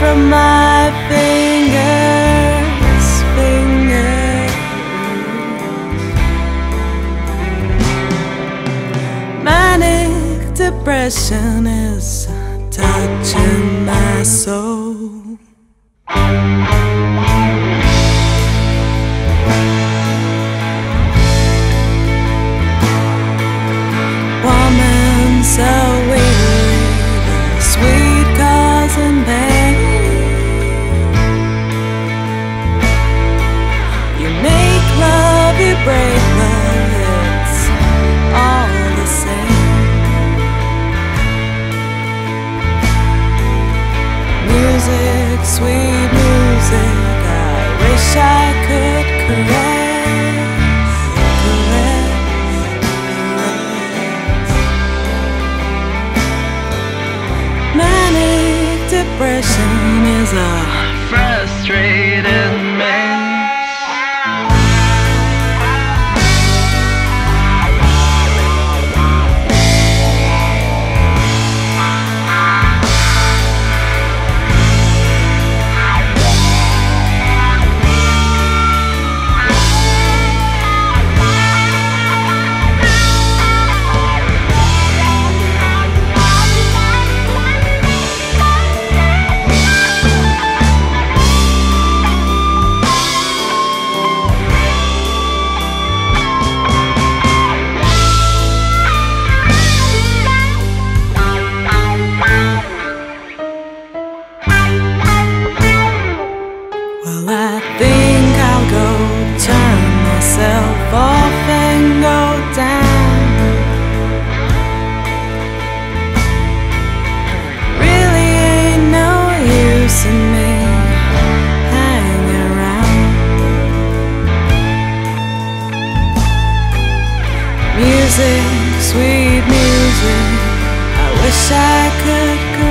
from my fingers, fingers. Manic depression is touching my soul. Sweet music, I wish I could caress, caress, caress. Manic depression is a frustrated Music, sweet music, I wish I could